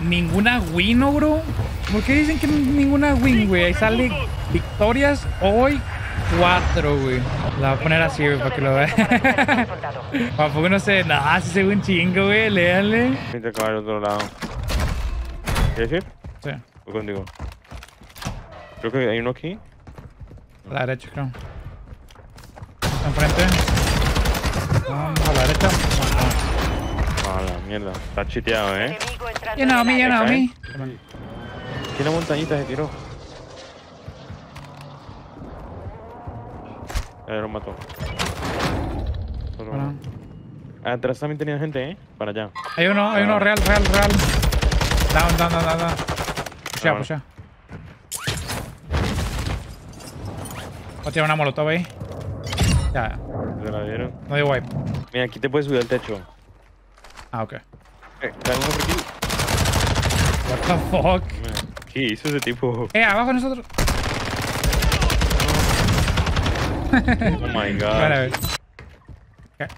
Ninguna win, ¿no, bro? ¿Por qué dicen que ninguna win, güey? Ahí sale victorias hoy, cuatro, güey. La voy a poner así, güey, para que lo vean. ¿A poco no sé? Nah, si se ve un chingo, güey. Léale. Intenta acabar al otro lado. ¿Quieres ir? Sí, Voy contigo. Creo que hay uno aquí. a la derecha, creo. Enfrente. Vamos a la derecha. Ah, la mierda. Está chiteado, eh. You know me, you know me. Tiene montañita, se tiró. A ver, lo mató. Solo- Bueno. Atrás también tenía gente, eh. Para allá. Hay uno, hay uno real, real, real. Down, down, down, down, down. Pushea, bueno. pushea. Voy a tirar una molotov ahí. Ya, ¿Se la dieron? no dio wipe. Mira, aquí te puedes subir al techo. Ah, ok. Eh, uno por aquí. What the fuck? ¿Qué hizo ese tipo? Eh, abajo nosotros. Oh my god. Vale, a ver.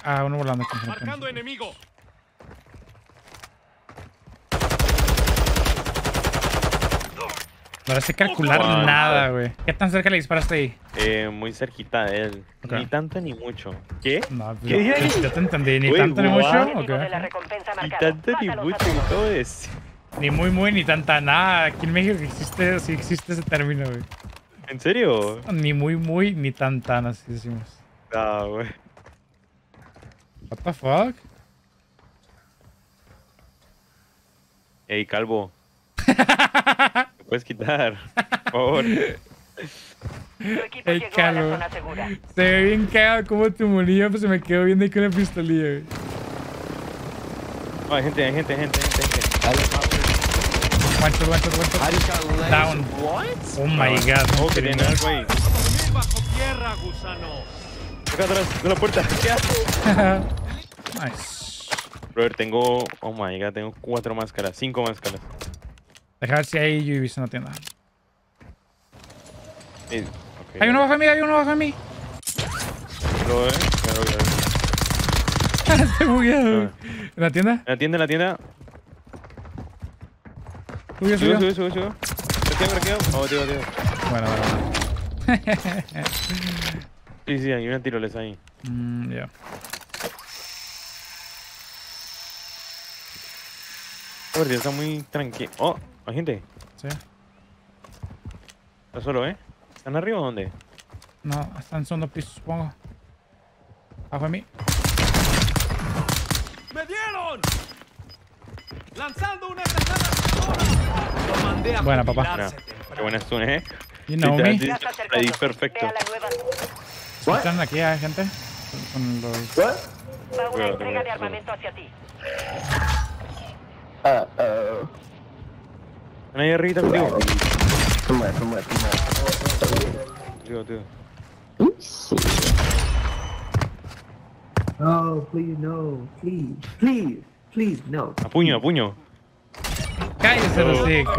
Ah, uno volando. Marcando enemigo. No sé calcular nada, güey. ¿Qué tan cerca le disparaste ahí? Eh, muy cerquita de él. Ni tanto ni mucho. ¿Qué? No, pues, ¿Qué? yo, yo te entendí. Ni tanto ni mucho. Ni tanto ni mucho. ¿Cómo es? Ni muy, muy, ni tanta nada. Aquí en México existe, sí existe ese término, güey. ¿En serio? Ni muy, muy, ni tan, tan, así decimos. Ah, güey. What the fuck? Ey, calvo. ¿Te puedes quitar? Por favor. Tu equipo El calvo. la zona segura. Se ve bien cagado como tu molilla, pues se me quedó viendo ahí con la pistolilla, güey. Oh, hay gente, hay gente, hay gente, hay gente. One shot, one shot, one shot. Down. Oh my god. Oh, no que tiene algo ahí. Bajo tierra, gusano. Acá atrás, de la puerta. ¿Qué haces? nice. Brother, tengo. Oh my god, tengo cuatro máscaras, cinco máscaras. Deja ver si hay UAVs en la tienda. Eh, ok. Hay uno bajo de mí, hay uno bajo de mí. Lo ve, claro, claro. Estoy bugueado. ¿En la tienda? En la tienda, en la tienda. Subió, subió. sube, sube, sube. Bloqueo, bloqueo. Oh, tío, tío. Bueno, bueno, bueno. Sí, sí, hay una tirolesa ahí. Mm, ya. Dios, está muy tranquilo. Oh, hay gente. Sí. Está solo, ¿eh? ¿Están arriba o dónde? No, está en segundo piso, supongo. Abajo de mí. ¡Me dieron! ¡Lanzando una granada! Lo mandé a Buena, papá. Temprano. qué buena stun, ¿eh? You know Literal, me. sí. Ya está Ahí, perfecto. ¿Escuchan aquí hay gente? Con los... Va una entrega de armamento hacia ti. Están ahí arriba contigo. Tío, tío. No, please, no. Please, please, please, no. A puño, a puño. ¡Cállese, hocico!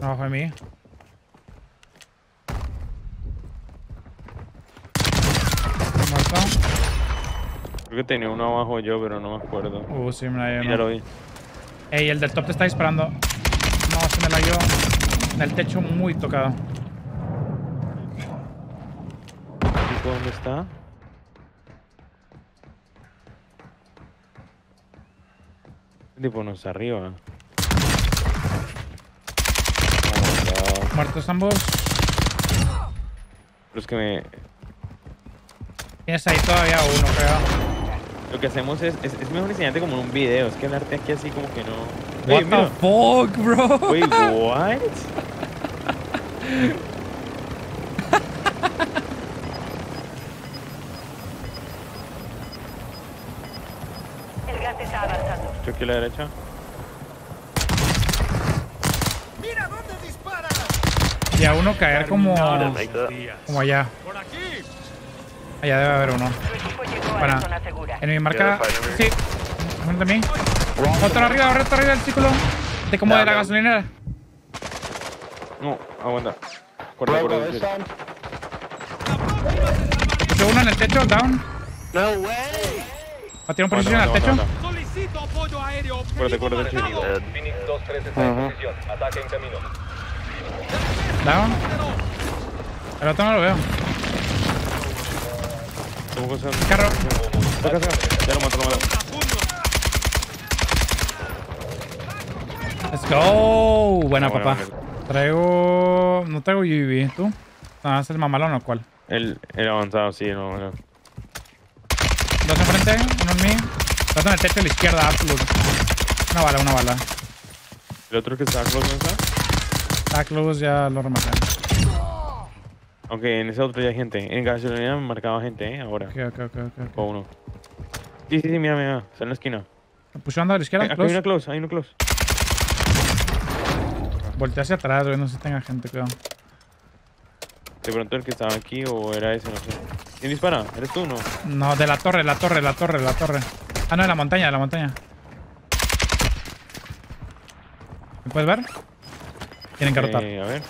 Abajo de mí. Muerto. Creo que tenía uno abajo yo, pero no me acuerdo. Uh, sí, me la Ya llevo. lo vi. Ey, el del top te está disparando. No, se me la dio. En el techo muy tocado. ¿Tipo dónde está? Tipo no está arriba. Oh. Muertos ambos. Pero es que me... Tienes ahí todavía uno, creo. Lo que hacemos es, es, es mejor enseñarte como en un video. Es que hablarte aquí así como que no... What Ey, mira. the fuck, bro? Wait, what? El gas está avanzando. A la derecha. ¡Mira dónde dispara! Y a uno caer como, como allá. ¡Por aquí! Allá debe haber uno. Para. mi marca. Sí. Frente a mí. Otro arriba, otro arriba del círculo. De como de la gasolinera. No, aguanta. Puse uno en el techo, down. No way! Va a tirar un posición al techo. ¡Solicito apoyo! aéreo Acuérdate, acuérdate, chico. Phoenix 2-3 está en posición. Ataque en camino. Down. El otro no lo veo. Carro. Acá, acá. Ya lo mato, lo mato. Let's go. Buena, Ah, papá. Traigo... No traigo UAV. ¿Tú? No, es el mamalón o cuál. El, el avanzado, sí, no, no. Dos enfrente, uno en mí. Dos en el techo a la izquierda, absolute. Una bala, una bala. El otro que está close, ¿no está? Tac luz ya lo rematé. Aunque en ese otro ya hay gente. En gasolina me marcaba gente, ¿eh? Ahora. Ok, ok, ok, ok. O uno. Sí, sí, sí, mira, mira. Está en la esquina. Pushando a la izquierda, hay una close, hay una close. Voltea hacia atrás, güey. No sé si tenga gente, cuidado. De pronto el que estaba aquí o era ese, no sé. ¿Quién dispara? ¿Eres tú o no? No, de la torre, la torre, la torre, la torre. Ah, no, de la montaña, de la montaña. ¿Me puedes ver? Tienen que rotar. Eh, a ver.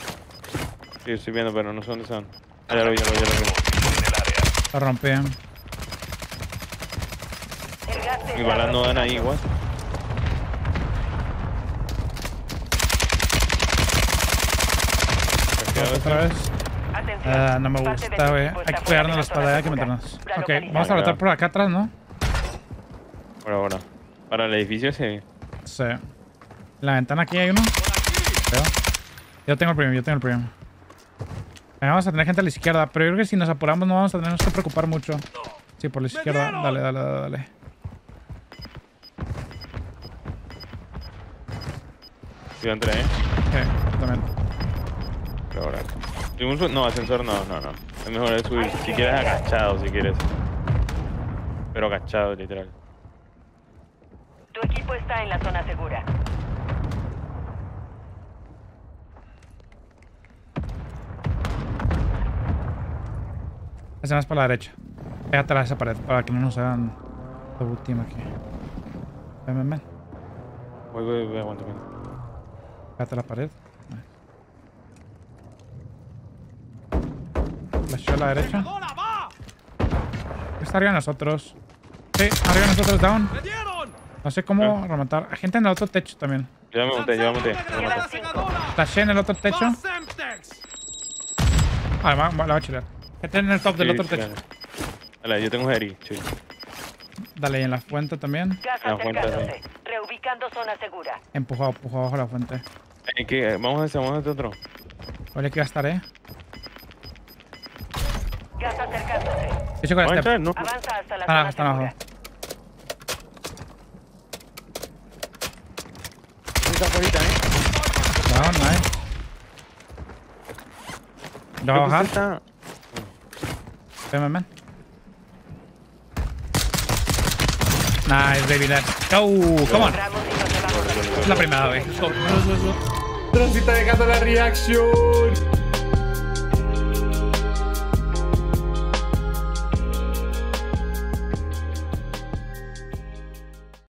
Sí, estoy viendo, pero no sé dónde están. Ah, ya lo vi, ya lo vi, ya lo vi. Lo se Mis balas no dan ahí igual. Otra vez. Ah, no me gusta, güey. Hay que de la espalda, hay que meternos. Ok, vamos a rotar por acá atrás, ¿no? Por ahora. Para el edificio ese. Sí. La ventana aquí hay uno. Yo tengo el premio, yo tengo el premio. Vamos a tener gente a la izquierda, pero yo creo que si nos apuramos no vamos a tener que preocupar mucho. Sí, por la izquierda. Dale, dale, dale, dale. Yo entré, ¿eh? Yo también. Pero ahora. ¿Y un su- No, ascensor no, no, no. Es mejor es subir. Si quieres agachado, si quieres. Pero agachado, literal. Tu equipo está en la zona segura. Ese más para la derecha. Pégate a esa pared para que no nos hagan double team aquí. Ven, ven, ven. Voy, voy, voy, aguanta, aguanta. Pégate a la pared. Flasheo a la derecha. Está arriba de nosotros. Sí, arriba de nosotros, down. No sé cómo rematar. Hay gente en el otro techo también. Yo ya me monté, yo ya me monté. Flashé en el otro techo. Ah, va, la va a chilear. Gente en el top del Sí, otro techo. dale. Dale, yo tengo Harry, sí. Dale, y en la fuente también. Gas Ah, cuenta, acercándose. Reubicando zona segura. Empujado, empujado bajo la fuente. Eh, ¿qué? Vamos a ese, vamos a este otro. Oye, que gastaré. Gas acercándose. Yo con ¿Vamos a este. No. Avanza hasta la Están abajo, zona abajo. está ¿eh? Down, nice. ¿Lo va a que bajar? Ven, ven. Nice, baby, let's go. Come on. Es la primera. Pero si está dejando la reaction.